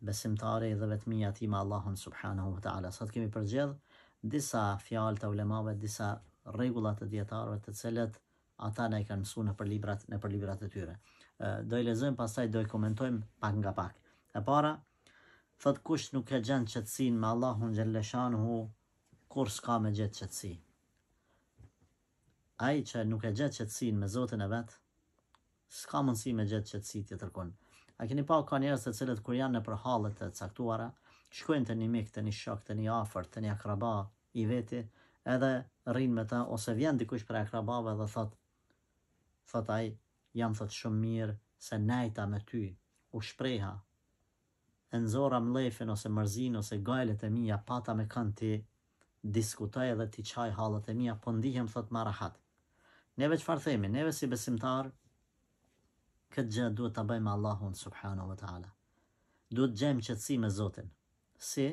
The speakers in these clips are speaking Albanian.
besimtari dhe vetmia e tij me Allahun subhanehu ve teala. Sot kemi përgjedh disa fjalë të ulemave, disa rregulla të dijetarëve të cilët ata na i kanë mësuar nëpër librat, nëpër librat e tyre. Do i lexojmë pastaj do i komentojmë pak nga pak. E para, thot kush nuk e gjen qetësinë me Allahun xhelleshanuhu kurrë s'ka me gjetë qetësi. Ai që nuk e gjet qetësinë me Zotin e vet, S'ka mundësi me gjet qetësi tjetërkun. A keni pa ka njerëz të cilët kur janë nëpër hale të caktuara, shkojnë te një mik, te një shok, te një afërt, te një akraba i veti edhe rrinë me të ose vjen dikush prej akrabave dhe thotë thotë ai jam thotë shumë mirë se nejta me ty, u shpreha, E nxora mllefin ose mërzinë ose gajlet e mia pata me kan t'i diskutoj edhe t'i qaj hallet e mia po ndihem thot ma rahat. Neve çfarë themi, neve si besimtarë këtë gjë duhet ta bëjmë me Allahun subhanahu wa ta'ala. Duhet të gjejmë qetësi me Zotin. Si?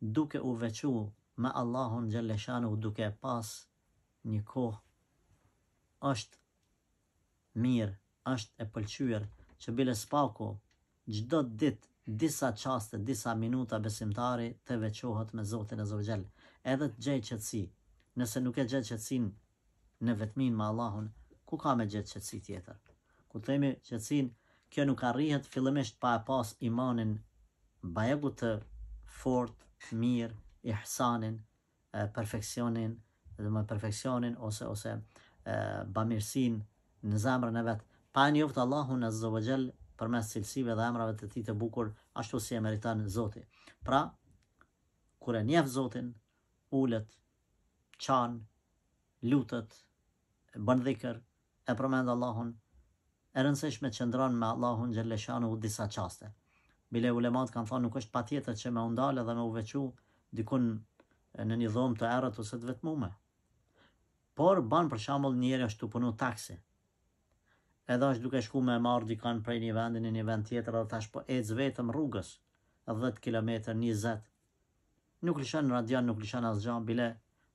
Duke u veçu me Allahun xhelle shanuhu duke e pas një kohë është mirë është e pëlqyer që bile s'paku çdo ditë disa çaste disa minuta besimtari të veçohet me Zotin Azza wa Jall edhe të gjej qetësi nëse nuk e gjen qetësinë në vetminë me Allahun ku ka me gjet qetësi tjetër kur themi qetësinë kjo nuk arrihet fillimisht pa e pas imanin bajagi të fortë mirë ihsanin perfeksionin, do të thotë perfeksionin ose ose bamirësinë në zemrën e vet, pa e njoftë Allahun Azza wa Jall përmes cilësive dhe emrave të tij të bukur, ashtu si e meriton Zoti. Pra, kur e njef Zotin, ulet, qan, lutet, bon dhikër, e përmend Allahun, e rëndësishme qëndron me Allahun xhelle shanuhu disa çaste. Bile ulemat kanë thonë nuk është patjetër që me u ndalë dhe me u veçu dikun në një dhomë të errët ose të vetmume. Por bon për shembull njëri është tu punu taksi. Edhe është duke shku me marr dikon prej një vendi në një vend tjetër dhe tash po ec vetëm rrugës 10 kilometër, 20. Nuk lëshon radion, nuk lëshon asgjë, bile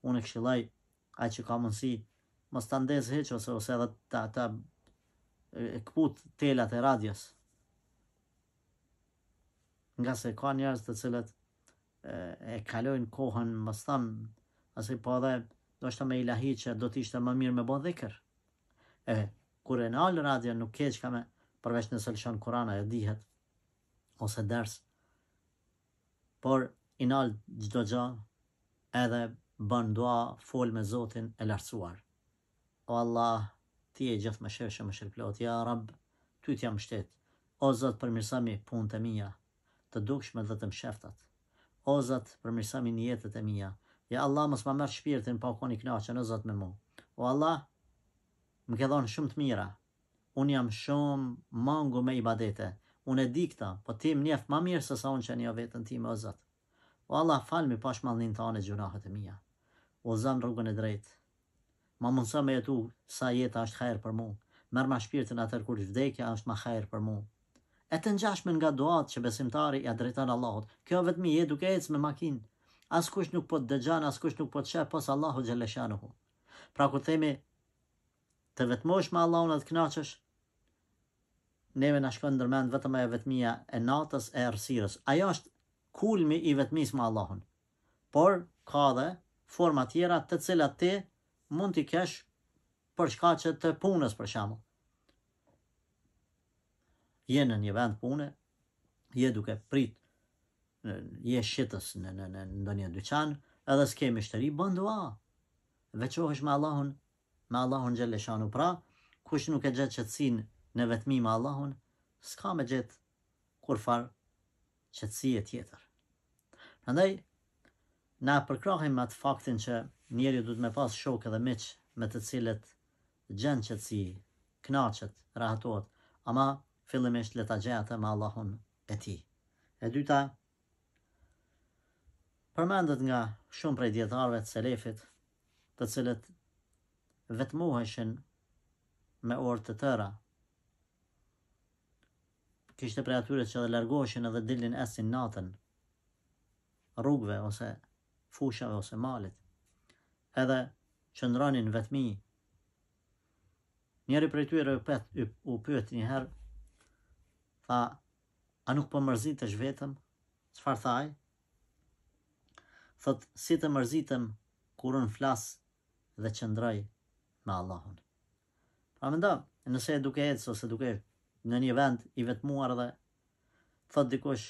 unë këshilloj Ai që ka mundësi mos ta ndezë hiç ose ose edhe ta ta këput telat e radios. Ngase ka njerëz të cilët e kalojnë kohën, mos të them, asaj po edhe ndoshta me ilahi që do të ishte më mirë me bo dhikër. E, kur e nalë radio nuk keqka me përveç nëse lëshon Kuran a e dihet, ose ders, por i nal çdo gjë edhe bën du'a fol me Zotin e lartësuar o Allah ti je gjithëmëshirshë e mëshirëplotë ya Rabb ty t'jam mshtet o Zot përmirësomi punët e mia të dukshme dhe të msheftat o Zot përmirësomi nijetet e mia ya Allah mos ma merr shpirtin pa u kon i knaqun o Zot me mu o Allah më ke dhan shumë të mira Unë jam shum mangu me ibadete unë e di këta po ti m'njeh ma mir sesa unë që e njoh veten time o zot o Allah falmi pash madhnin tane gjunahët e mia udhëzom n'rrugën e drejt ma mundso me jetu sa jeta është hajr për mu merrma shpirtin atëherë kur vdekja është ma hajr për mu e të ngjashme nga duat që besimtari ja drejton Allahut kjo vetmi je duke ec me makin askush nuk po të dëgjon askush nuk po të sheh pos Allahu xheleshanuhu pra kur themi Të vetmohesh me Allahun e të kënaqesh? Neve na shkon ndërmend vetëm ajo vetmia e natës e errësirës. Ajo është kulmi i vetmisë me Allahun. Por ka edhe forma tjera të cilat ti mund t'i kesh për shkaqe të punës për shembull. Je në një vend pune, je duke prit, je shitës në, në, në ndonjë dyqan, edhe s'ke mishteri, bën dua. Veçohesh me Allahun me Allahun xheleshanu pra kush nuk e gjet qetësinë në vetmi me Allahun ska me gjet kurrfar qetësie tjetër prandaj na e përkrahim at faktin që njeriu duhet me pas shokë dhe miq me të cilët gjen qetësi kënaqet rahatohet ama fillimisht le ta gjej atë me Allahun e tij e dyta Përmendet nga shumë prej dijetarëve të selefit, të cilët vetmoheshin me orë të tëra. Kishte prej atyre që dhe largoheshin edhe dilnin ecnin natën, rrugëve ose fushave ose malit. Edhe qëndronin n'vetmi. Njëri prej tyre u, pet, u pyet njëherë, tha, A nuk po mërzitesh vetëm? Çfarë tha ai? Thotë, Si të mërzitem kur unë flas dhe qëndroj me Allahun. Pra mendo, nëse je duke ec ose duke në një vend i vetmuar dhe t'thotë dikush,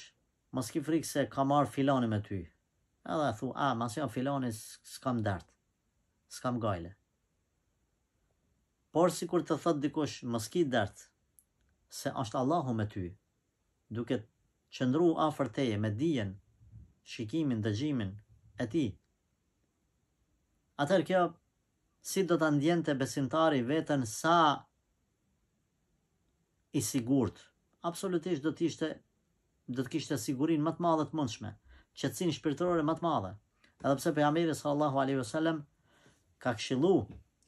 mos ki frikë se kam me ardh filani me ty. Edhe thu, a, masi jon filani, s'kam dert, s'kam gajle. Por sikur të thotë dikush, mos ki dert, se është Allahu me ty, duke qëndru afër teje me dijen, shikimin, dëgjimin, e Tij. Atëherë kjo si do ta ndjente besimtari veten sa i sigurt? Absolutisht do të ishte do të kishte sigurinë më të madhe të mundshme, qetësinë shpirtërore më të madhe. Edhe pse pejgamberi sallallahu alaihi wasallam ka këshillu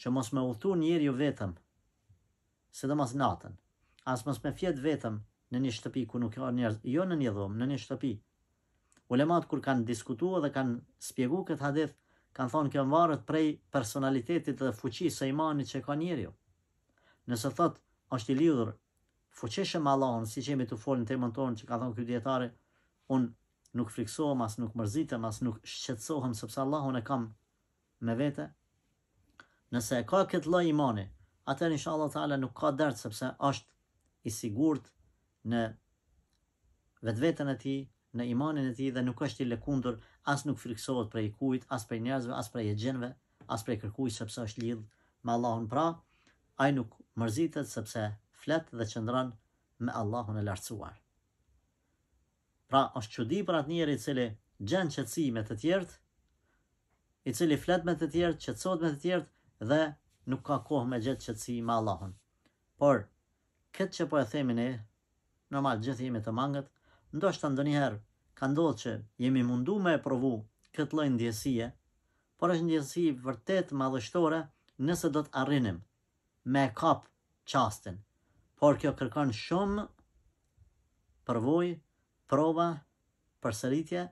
që mos me udhëtu njeriu vetëm, sidomos natën. As mos me fjetë vetëm në një shtëpi ku nuk ka njerëz, jo në një dhomë, në një shtëpi. Ulematë kur kanë diskutu edhe kanë spjegu këtë hadith, kanë thonë kjo varet prej personalitetit dhe fuqisë së imanit që ka njeriu. Nëse thotë është i lidhur fuqishëm me Allahun, siç jemi tu folë në temën tonë që ka thonë ky dietari, unë nuk frikësohem as nuk mërzitem as nuk shqetësohem sepse Allahun e kam me vete, nëse e ka këtë lloj imani, atëherë inshallah teala nuk ka dert sepse është i sigurt në vetveten e tij, në imanin e tij dhe nuk është i lëkundur, as nuk frikësohet prej kujt, as prej njerëzve, as prej exhinëve, as prej kërkujt sepse është lidh me Allahun pra ai nuk mërzitet sepse flet dhe qëndron me Allahun e lartësuar. Pra është çudi për atë njeri i cili gjen qetësi me të tjerët, i cili flet me të tjerët, qetësohet me të tjerët dhe nuk ka kohë me gjet qetësi me Allahun. Por këtë që po e themi ne, normal gjithë jemi të mangët, ndoshta ndonjëherë ka ndodh që jemi mundu me e provu këtë lloj ndjesie, por është ndjesi vërtet madhështore nëse do të arrinim me e kap çastin, por kjo kërkon shumë përvojë, prova, përsëritje,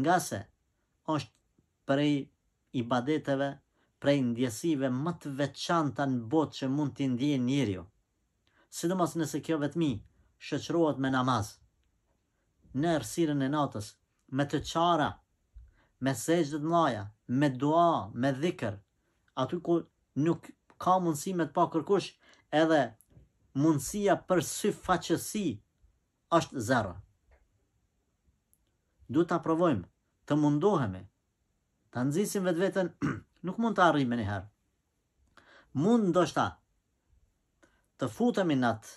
ngase është prej ibadeteve, prej ndjesive më të veçanta në botë që mund t'i ndjejë njeriu, sidomos nëse kjo vetmi shoqërohet me namaz. në errësirën e natës, me të qara, me sexhde të mëdha, me dua, me dhikr, aty ku nuk ka mundësi me të pa kërkush edhe mundësia për syfaqësi është zero. Duhet ta provojmë, të mundohemi, ta nxisim vetveten, nuk mund ta arrijmë menjëherë. Mund ndoshta të futemi në atë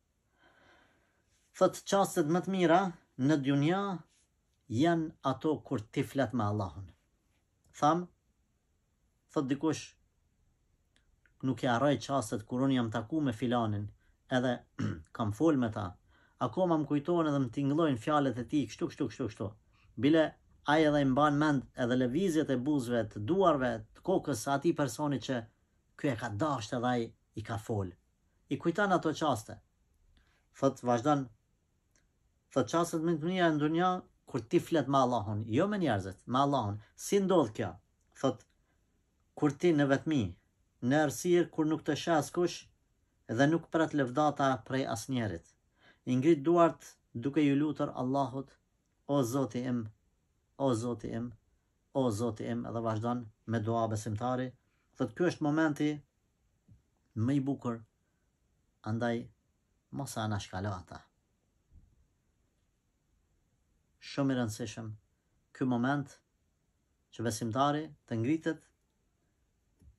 Thotë çastet më të mira në dynja janë ato kur ti flet me Allahun. Thamë, thotë dikush, nuk i harroj çastet kur unë jam taku me filanin, edhe kam fol me ta. Akoma më kujtohen edhe më tingëllojnë fjalët e tij kështu kështu kështu kështu. Bile ai edhe i mban mend edhe lëvizjet e buzëve, të duarve, të kokës së atij personi që ky e ka dashtë edhe ai i ka fol. i kujton ato çaste. Thotë vazhdon thotë çastet më të mira në dunja kur ti flet me Allahun, jo me njerëzit, me Allahun. Si ndodh kjo? Thotë kur ti në vetmi, në errësirë kur nuk të sheh askush dhe nuk pret lëvdata prej asnjërit. I ngrit duart duke iu lutur Allahut, o Zoti im, o Zoti im, o Zoti im dhe vazhdon me dua besimtari. Thotë kjo është momenti më i bukur andaj mos e anashkalo ata. Shumë i rëndësishëm ky moment që besimtari të ngritet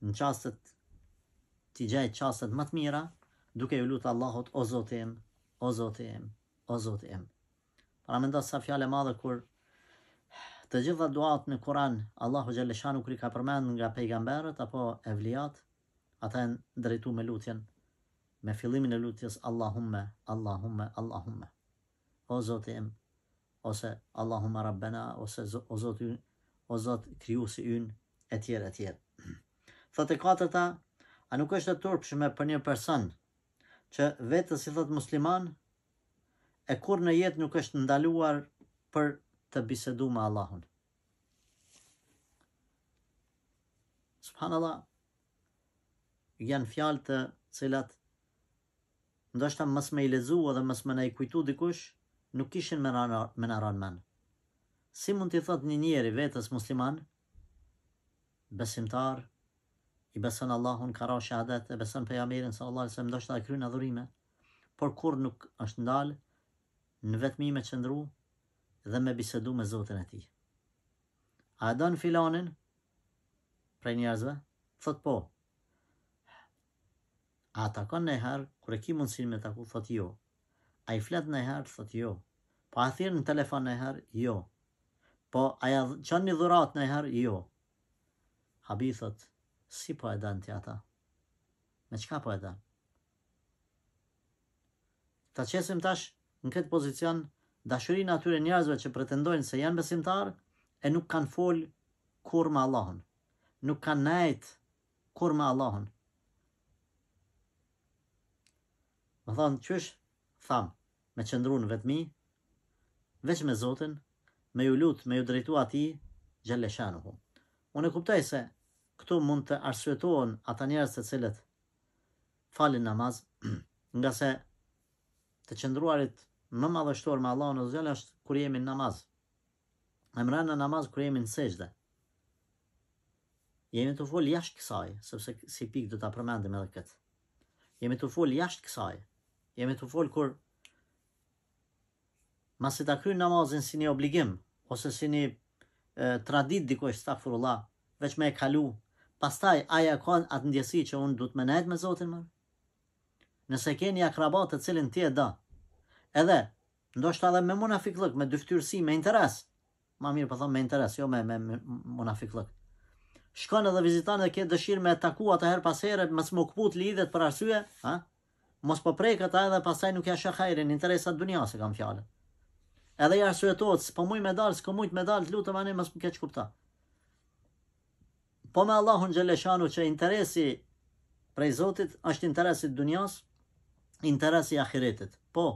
në çastet t'i gjej çastet më të mira duke iu lutë Allahut o Zoti im, o Zoti im, o Zoti im. Paramendo sa fjalë e madhe kur të gjitha duat në Kur'an Allahu xheleshanuhu kur i ka përmend nga pejgamberët apo evliat, ata janë drejtu me lutjen me fillimin e lutjes Allahumme, Allahumme, Allahumme. O Zoti im, ose Allahumme Rabbena, ose o Zoti ynë, o Zot krijuesi ynë, etj etj. Thotë e katërta, a nuk është e turpshme për një person që vetes i thotë musliman, e kurrë në jetë nuk është ndaluar për të bisedu me Allahun. Subhanallah, janë fjalë të cilat ndoshta mos me i lexu dhe mos me na i kujtu dikush, nuk kishin me na ra n'men. Si mund t'i thot një njeri vetes musliman, besimtar, i beson Allahun, ka ra shahadet, e beson Pejgamberin, salallahu alejhi ve selem, ndoshta edhe kryn adhurime, por kurrë nuk është ndalë në vetmi me qëndru dhe me bisedu me Zotin e tij. A e don filanin? Prej njerëzve? Thot po. A e takon ndonjëherë, kur e ki mundësin me taku, thot jo. A i flet ndonjëherë, thot jo. Po a e thirr në telefon ndonjëherë, jo. Po a ia çon një dhuratë ndonjëherë, jo. A be thot, si po e don ti ata? Me çka po e don? Ta qesim tash në këtë pozicion dashurinë e atyre njerëzve që pretendojnë se janë besimtarë e nuk kanë fol kurrë me Allahun, nuk kanë nejt kurrë me Allahun. Me thanë, qysh thamë, me qëndru në vetmi, veç me Zotin, me iu lutë, me iu drejtu atij, xheleshanuhu. Unë e kuptoj se këtu mund të arsyetohen ata njerëz të cilët falin namaz, ngase të qëndruarit më madhështor me Allahun Azza ue Xhel është kur jemi në namaz. E mrena në namaz kur jemi në sexhde. Jemi tu folë jashtë kësaj, sepse si pikë do të përmendim edhe këtë. Jemi tu folë jashtë kësaj. Jemi tu folë kur Masi ta kryn namazin si një obligim, ose si një traditë dikush, estagfirullah, veç me e kalu, pastaj ai a e ka atë ndjesi që unë duhet me nejt me Zotin ma? Nëse ke një akraba të cilin ti e do, edhe, ndoshta edhe me munafikllëk, me dyftyrësi, me interes, ma mirë po thom me interes, jo me, me, me munafikllëk, shkon edhe viziton dhe ke dëshirë me e taku atë herë pas here, mos m'u këput lidhjet për arsye, ha? Mos po prekët edhe pastaj nuk ja shoh hajrin, interesat e dunjasë e kam fjalën. Edhe i arsyetohet, s'po muj me dalë, s'ko mujt me dalë, t'lutem ani mos më keqkupto. Po me Allahun Xheleshanu që interesi prej Zotit është interes i dunjasë, interesi i ahiretit. Po,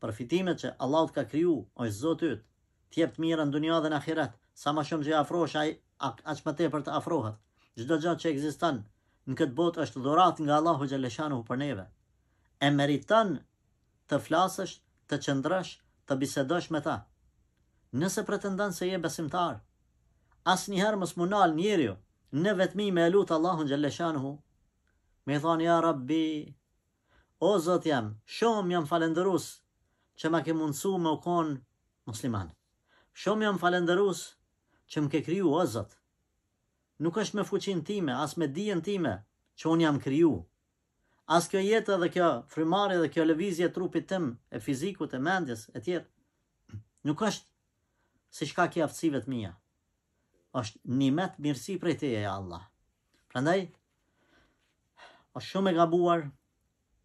përfitimet që Allahu të ka kriju, është Zoti yt, të jep të mirën dunja dhe në ahiret, sa më shumë që i afrohesh ai aq më tepër të afrohet. Çdo gjë që ekziston në këtë botë është dhuratë nga Allahu Xheleshanuhu për neve. E meriton të flasësh, të qëndrosh, të bisedosh me ta. Nëse pretendon se je besimtar, asnjëherë mos m'u nalë njeri ti, në vetmi me e lutë Allahun Xheleshanuhu, me i thonë, ja rabbi, o zot jam, shumë jam falenderus, që ma ke mundësu me u konë musliman. Shumë jam falenderus, që më ke kriju o zot. Nuk është me fuqinë time, as me dijen time, që unë jam kriju. As kjo jetë dhe kjo frymarrje dhe kjo lëvizje e trupit tim, e fizikut, e mendjes, etj. Nuk është si shkak i aftësive të mia. Është nimet mirësi prej teje, ja Allah. Prandaj, është shumë e gabuar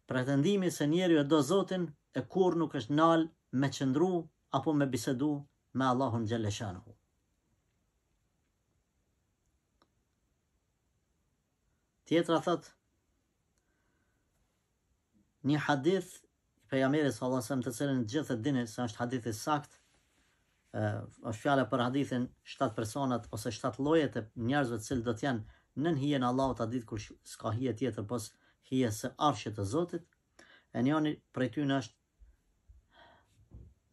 pretendimi se njeri e do Zotin e kurrë nuk është nal me qëndru apo me bisedu me Allahun Xheleshanu. Tjetra thot një hadith i pejgamberit sallallahu alejhi ve selem të cilën të gjithë e dini se është hadith i saktë, është fjala për hadithin 7 personat ose 7 llojet e njerëzve të cilët do të jenë nën hijen e Allahut atë ditë kur s'ka hije tjetër pos hijes së Arshit të Zotit. E njëri prej tyre është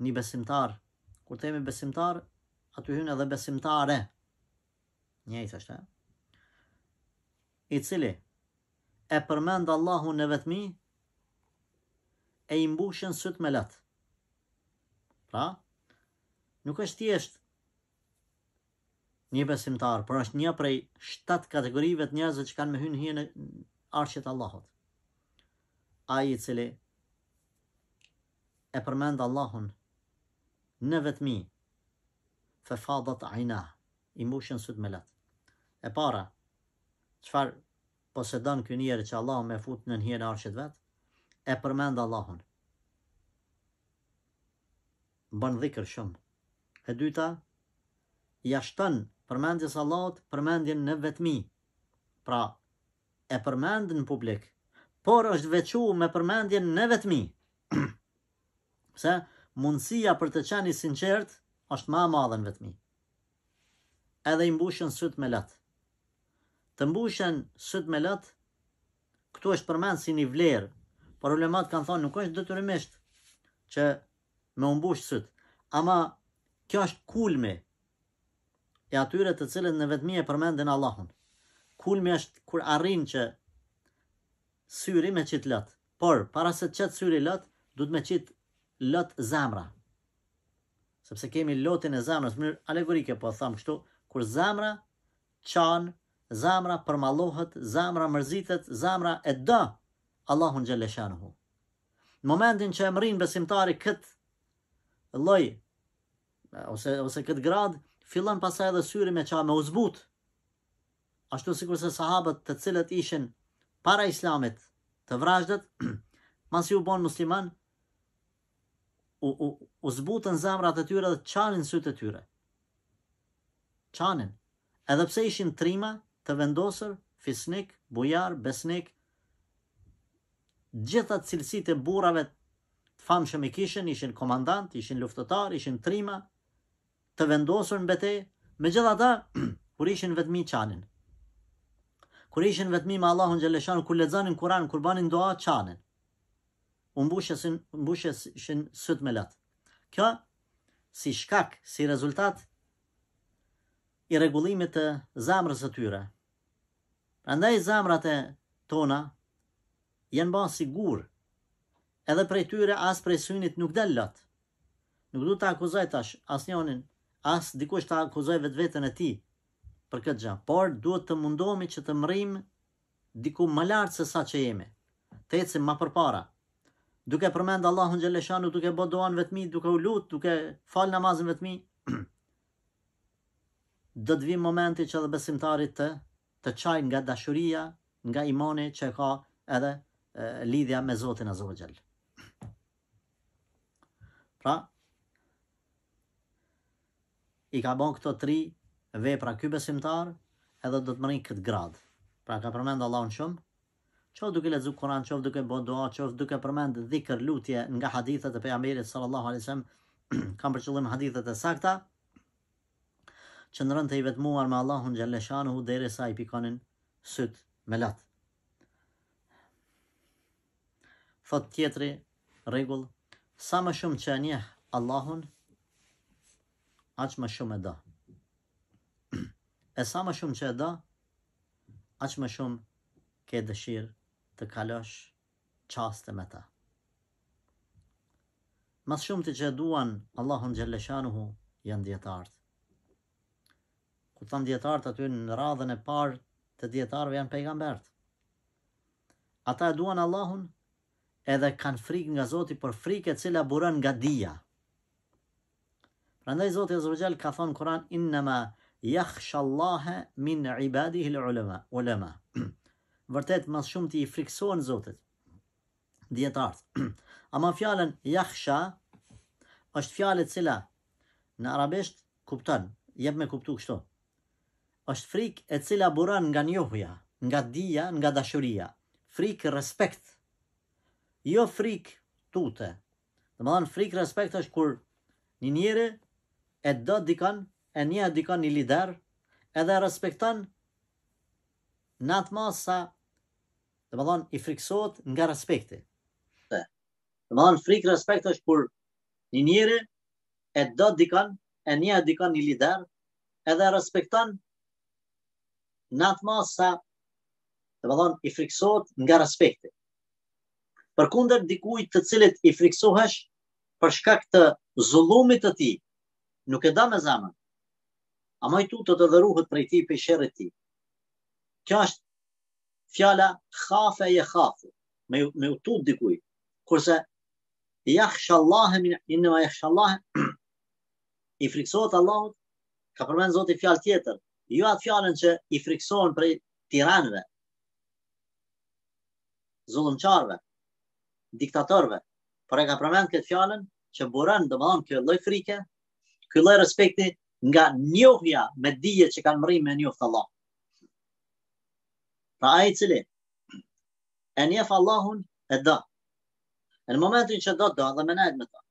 Një besimtar, kur themi besimtar, aty hyn edhe besimtare. Njëjtë është, e? I cili e përmend Allahun në vetmi e i mbushen sytë me lotë. Pra, nuk është thjesht Një besimtar, por është një prej shtatë kategorive të njerëzve që kanë me hy në hijen e Arshit të Allahut. Ai i cili e përmend Allahun në vetmi, fe fadat ajna, i mbushen sytë me lot. E para, çfarë posedon ky njeri që Allahu me fut nën hijen Arshit vet, e përmend Allahun. Bën dhikr shumë. E dyta, ia shton përmendjes së Allahut përmendjen në vetmi. Pra, e përmend në publik, por është veçu me përmendjen në vetmi. Pse, mundësia për të qenë i sinqertë është më e madhe në vetmi. Edhe i mbushen sytë me lot. Të mbushen sytë me lot, këtu është përmend si një vlerë, por ulemat kanë thonë nuk është detyrimisht që me u mbush sytë, ama kjo është kulmi i atyre të cilët në vetmi e përmendin Allahun. Kulmi është kur arrin që syri me çit lot. Por para se të çet syri lot, duhet me çit lot zemra. Sepse kemi lotin e zemrës, në mënyrë alegorike po them kështu, kur zemra çan, zemra përmallohet, zemra mërzitet, zemra e do Allahun xhaleshanuhu. Në momentin që e mrrin besimtari këtë lloj, ose, ose këtë grad, fillon pastaj edhe syri me qa me u zbut. Ashtu sikurse sahabët të cilët ishin para islamit të vrazhdët, masi u bon musliman, u, u, u zbutën zemrat e tyre dhe qanin sytë e tyre. Qanin. Edhe pse ishin trima të vendosur, fisnik, bujar, besnik, gjitha cilësitë e burrave të famshëm i kishin, ishin komandantë, ishin luftëtarë, ishin trima, të vendosur në betejë, megjithatë, kur ishin vetmi qanin. Kur ishin vetmi me Allahun xheleshanuhu, kur lexonin kuran, kur banin dua, qanin. U mbusheshin, mbusheshin sytë me lot. Kjo, si shkak, si rezultat, i rregullimit të zemrës së tyre, Prandaj zemrat e tona janë ba si gurë, edhe prej tyre as prej synit nuk del lot. Nuk duhet ta akuzoj tash asnjonin, as dikush ta akuzoj vetveten e tij për këtë gjë, por duhet të mundohemi që të mrrijmë diku më lart se sa që jemi, të ecim më përpara, duke përmend Allahun xheleshanu, duke bo duan vetmi, duke u lut, duke fal namazin vetmi, Do të vijë momenti që edhe besimtari të të qajë nga dashuria, nga imani që e ka edhe lidhja me Zotin Azza wa Jall. Pra, i ka bon këto tri vepra ky besimtar, edhe do të mërrijë këtë grad. Pra ka përmend Allahun shumë, qoftë duke lexu Kur'an, qoftë duke bo dua, qoftë duke përmend dhikr, lutje, nga hadithet e Pejgamberit sallallahu alejhi ve sellem, kam për qëllim hadithet e sakta, qëndronte i vetmuar me Allahun xhelle shanuhu derisa i pikonin sytë me lot. Thot tjetri, rregull, sa më shumë që e njeh Allahun, aq më shumë e do. E sa më shumë që e do, aq më shumë ke dëshirë të kalosh çaste me ta. Më së shumti që e duan Allahun xhelleshanuhu janë dijetarët. Kur them dijetarët aty në radhën e parë të dijetarëve janë pejgamberët. Ata e duan Allahun edhe kanë frikë nga Zoti, por frikë e cila buron nga dija. Prandaj Zoti Azza wa Jall ka thënë Kur'an Innama yakhshallaha min ibadihi l'ulama, ulema. Vërtet më së shumti i frikësohen Zotit. Dijetarët. Ama fjalën yakhsha është fjalë e cila në arabisht kupton, jep me kuptu kështu. Është frikë e cila buron nga njohja, nga dija, nga dashuria. Frikë respekt. Jo frikë tute, Domethënë frikë respekt është kur një njeri e do dikon, e njeh dikon një lider, edhe e respekton në atë masë sa domethënë i frikësohet nga respekti. Domethënë frikë respekt është kur një njeri e do dikon, e njeh dikon një lider, edhe e respekton në atë masë sa domethënë i frikësohet nga respekti. përkundër dikujt të cilit i frikësohesh për shkak të zullumit të tij, nuk e do me zemër. Ama i tutet të ruhet prej tij prej sherrit tij. Kjo është fjala khafe jekhafu, me, me ju tut dikujt, kurse jakhsh Allah, innema jakhsh Allah, i friksohet Allahut, ka përmend Zoti fjalë tjetër, ju jo atë fjalën që i friksohen prej tiranëve, zullumqarëve, diktatorëve, por e ka përmend këtë fjalën që buron domthon kjo lloj frike, ky lloj respekti nga njohja me dije që kanë mërri me njoft Allahun. Pra ai i cili, e njef Allahun e do. E në momentin që do, do dhe me nejt me ta.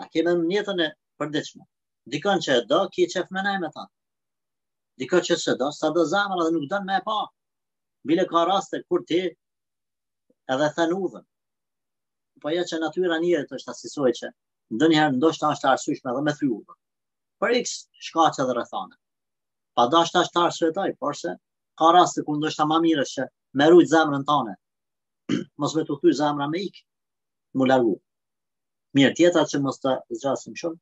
E kemi në jetën e përditshme. Dikën që e do, ki qef me nejt me ta. Dikën që s'e do, s'ta do zemra edhe nuk don me pa. Bile ka raste kur ti edhe e then udhën. Po ja që natyra e njerit është asisoj që ndonjëherë ndoshta asht e arsyshme dhe me thy udhën. Për x shkaqe dhe rrethana. S'po them asht e arsyetume, porse ka raste kur ndoshta ma mirë që me rujt zemrën tande. Mos me të thy zemrën me ik, m'u largu. Mirë, tjetra që mos ta zgjasim shumë.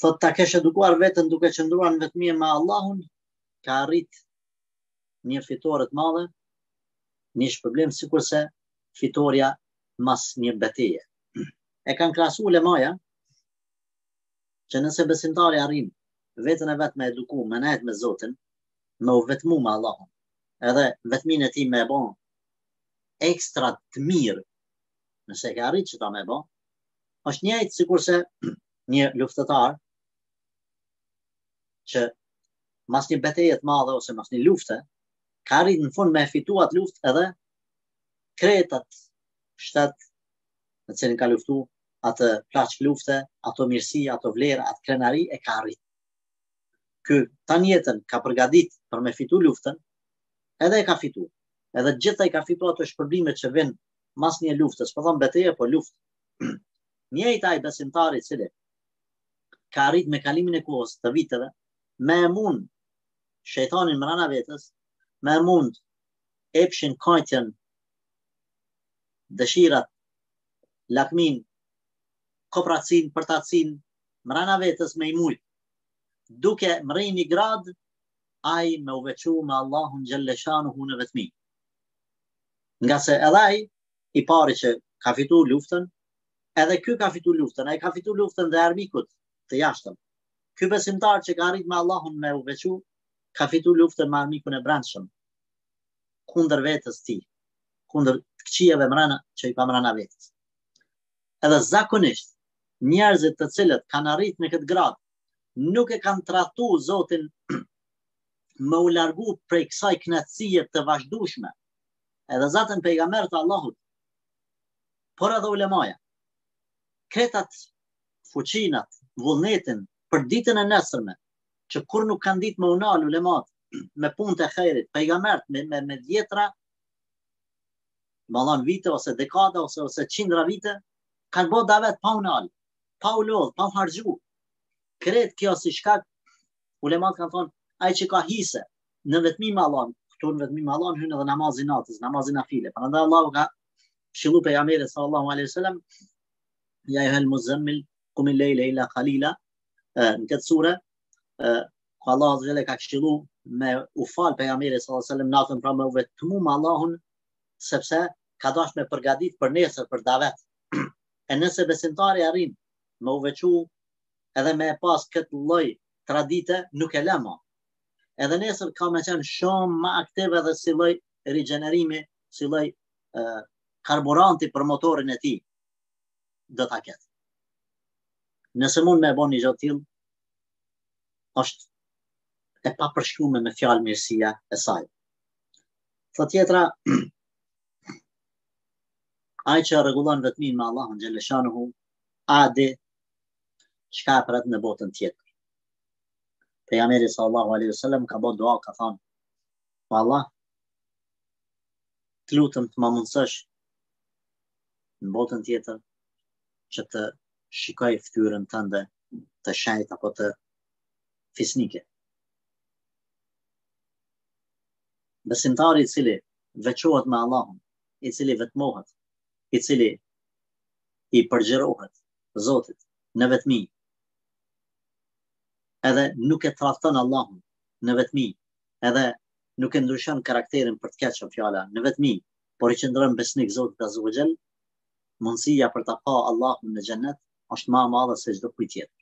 Thot ta kesh edukuar veten duke qëndruar në vetmi me Allahun, ka arrit një fitore të madhe, një shpërblim sikurse fitorja mas një beteje. E kanë krahasu ulemaja, që nëse besimtari arrin veten e vet me e eduku, me nejtë me Zotin, me u vetmu me Allahun, edhe vetminë e tij me e ba ekstra të mirë, nëse ka arrit që këta me e ba, është njëjtë sikurse një luftëtar që mas një beteje të madhe ose mas një lufte, ka arrit në fund me e fitu atë luftë edhe krejt atë shtet në të cilin ka luftu atë plaçkë lufte, ato mirësi, atë vlerë, atë krenari e ka arrit. Ky tanë jetën ka përgatit për me fitu luftën, edhe e ka fitu. Edhe të gjitha i ka fitu ato shpërblime që vin mas një luftës, s'po thom beteje, po luftë. Njëjtë ai besimtar i cili ka arrit me kalimin e kohës të viteve, me e mund shejtanin mrena vetes, me e mund epshin kënaqjen dëshirat, lakmin, koprracinë, përtacinë, mrena vetes me i mujtë. Duke mrri një gradë, ai me u veçu me Allahun xhele shanuhu në vetmi. Ngase edhe ai i pari që ka fitu luftën, Edhe ky ka fitu luftën, ai ka fitu luftën ndaj armikut të jashtëm. Ky besimtar që ka arrit me Allahun me u veçu, ka fitu luftën me armikun e brendshëm, kundër vetes tij, kundër të këqijave mrena që i ka mrena vetes. Edhe zakonisht, njerëzit të cilët kanë arrit në këtë gradë, nuk e kanë tradhtu Zotin me u largu prej kësaj knaqësie të vazhdushme. Edhe zaten pejgamberët e Allahut, por edhe ulemaja. Krejt ato fuqinat, vullnetin, për ditën e nesërme, që kur nuk kanë ditë me u nal ulemat, me punë të hajrit, pejgambert, me me me dhjetra, me mijëra vite ose dekada ose ose qindra vite, kanë bërë davet pa u nal, pa u lodh, pa u harxhu. Krejt kjo si shkak ulemat kanë thonë, ai që ka hise në vetmi me Allahun, këtu në vetmi me Allahun hyn edhe namazi natës, namazi nafile. Prandaj Allahu ka këshillu pejgamberit sallallahu alaihi wasallam ja ejjuhel muzammil kumil leila ila qalila në këtë sure ku Allah azza wa jalla e ka këshillu me u fal pejgamberit sallallahu alaihi wasallam natën pra me u vetmu me Allahun sepse ka dash me përgatit për nesër për davet e nëse besimtari arrin me u veçu edhe me e pas këtë lloj tradite nuk e len ma edhe nesër ka me qenë shumë ma aktiv edhe si lloj rigjenerimi si lloj karburanti për motorin e tij do ta ketë. Nëse mund me e bo një gjë të tillë, është e papërshkrume me fjalë mirësia e saj. Thë tjetra, ai që rregullon vetminë me Allahun xhele shanuhu, a e di çka e pret në botën tjetër. Pejgameri sallallahu a.s. ka bo dua, ka thonë, o Allah, Të lutem të ma mundësosh në botën tjetër që të shikoj ftyrën tënde të shejtë apo atë fisnike. Besimtari i cili veçohet me Allahun, i cili vetmohet, i cili i përgjërohet Zotit në vetmi, edhe nuk e tradhton Allahun në vetmi, edhe nuk e ndryshon karakterin për të keq fjala në vetmi, por i qëndron besnik Zotit Azza wa Jall, mundësia për ta pa Allahun në xhennet është ma e madhe se çdo kujt tjetër.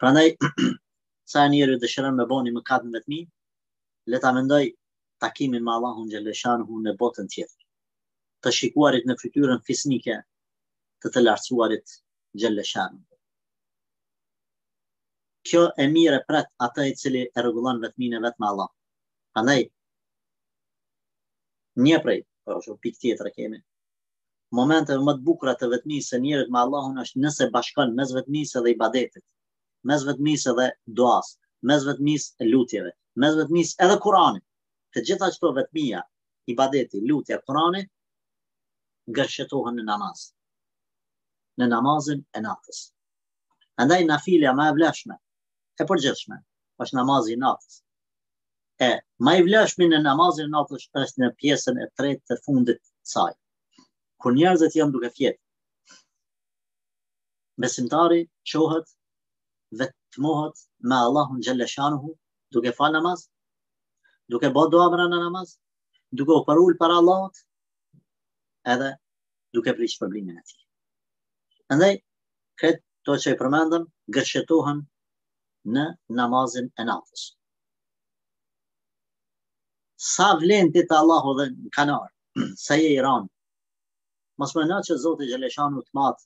Prandaj sa njeriu dëshiron me bo ni mëkat në vetmi, le ta mendojë takimin me Allahun xhele shanuhu në botën tjetër. Të shikuarit në fytyrën fisnike të të lartësuarit xhele shanuhu. kjo e mirë e pret atë i cili e rregullon vetminë e vet me Allahun. Prandaj një prej, po edhe një pikë tjetër kemi. Momenteve më të bukura të vetmisë së njerit me Allahun është nëse bashkon mes vetmisë dhe ibadetit, mes vetmisë dhe duas, mes vetmisë lutjeve, mes vetmisë edhe Kur'anit. Të gjitha këto vetmia, ibadeti, lutja, Kur'ani gërshetohen në namaz. Në namazin e natës. Andaj nafilja ma e vlefshme, e përgjithshme, është namazi i natës. E ma i vlefshmi në namazin e natës është në pjesën e tretë të fundit të saj. Kur njerëzit janë duke fjetë, besimtari çohet vetmohet me Allahun Xhelleshanuhu duke fal namaz, duke bo dua mrena në namaz, duke u përul para Allahut, edhe duke prit shpërblimin e tij. Andaj, Këto që i përmendëm, gërshetohen në namazin e natës. Sa vlen ti te Allahu edhe në kandar, sa je i randë, mos meno që Zoti Xhelleshanuhu të mat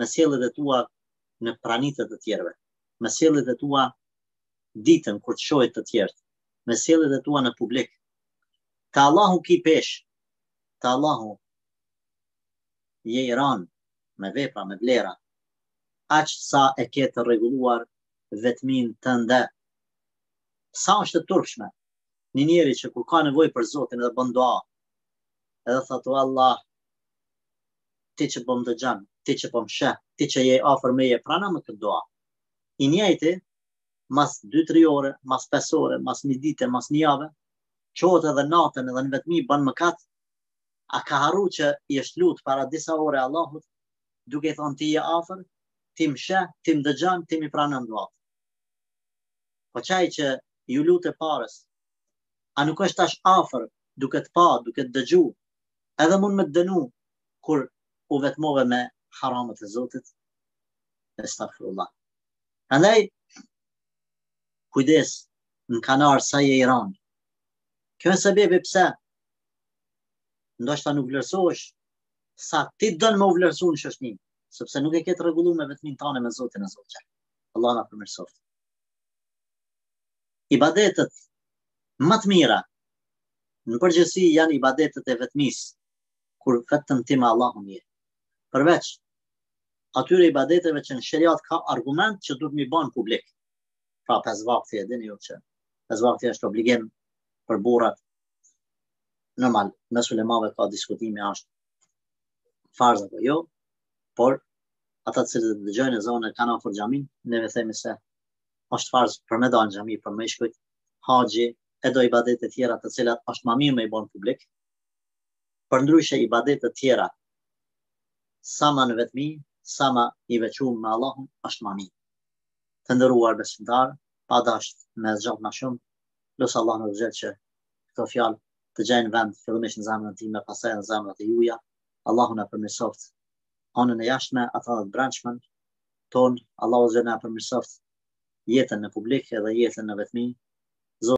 me sjellet e tua në prani të të tjerëve, me sjellet e tua ditën kur të shohin të tjerët, me sjellet e tua në publik. Te Allahu ki peshë, te Allahu je i randë me vepra, me vlera, aq sa e ke të rregulluar vetminë tënde. Sa është e turpshme një njeri që kur ka nevojë për Zotin edhe bon dua, edhe thotë o Allah, ti që po më dëgjon, ti që po më sheh, ti që je afër meje, pranoma këtë dua. I njëjti, mas 2-3 ore, mas 5 ore, mas një dite, mas një jave, çohet edhe natën edhe në vetmi ban mëkat, A ka harru që i është lutë para disa ore Allahut, duke i thonë ti je afër, ti më sheh, ti më dëgjon, ti m'i pranon duat. Po qaj që iu lute parëz, a nuk është tash afër, duke të pa, duke të dëgju, edhe mundet me të dënu, kur u vetmove me haramët e Zotit, estagfirullah. Andaj, kujdes, në kandar sa je i randë. Kjo është sebebi pse, ndoshta nuk vlerësohesh sa ti don me u vlerësu në shoqni, sepse nuk e ke të rregullume vetminë tane me Zotin e botëve. Allahu na përmirësoftë. Ibadetet ma të mira, në përgjithësi janë ibadetet e vetmisë, kur vetëm ti me Allahun je. Përveç, atyre ibadeteve që në sheriat ka argument që duhet me i ba publik. Pra, pesë vakti e dini ju që, pesë vakti është obligim për burrat, normal, mes ulemave ka diskutime a asht farz apo jo, por ata të cilët dëgjojnë ezanin e kanë afër xhaminë, neve themi se është farz për me dalë në xhami, për me shku në haxh e do ibadete tjera të cilat është ma mirë me i bo publik. Përndryshe ibadetet tjera sa ma në vetmi, sa ma i veçum me Allahun është ma mirë. Të nderuar besimtarë, pa dashtë me zgjat ma shumë, Lus Allahun xhel që këto fjalë të gjejnë vend, fillimisht në zemrën time pastaj në zemrat e juaja. Allahu na përmirësoftë anën e jashtme, ata edhe të brendshmen tonë, Allahu xhel na e përmirësoftë jetën në publik edhe jetën në vetmi,